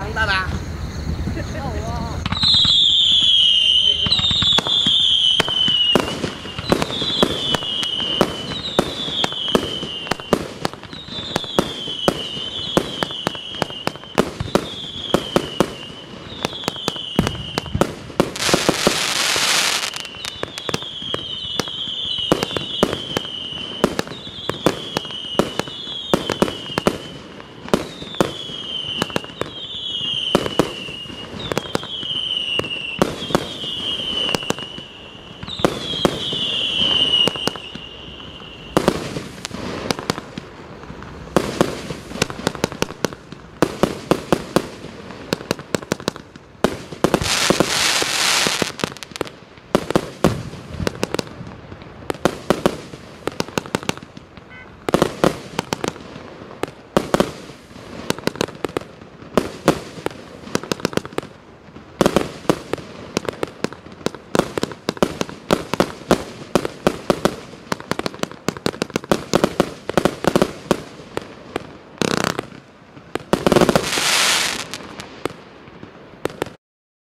看大